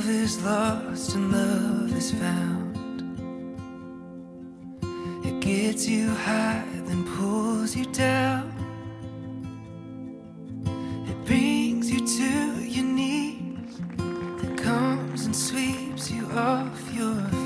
Love is lost and love is found. It gets you high, then pulls you down. It brings you to your knees, then comes and sweeps you off your feet.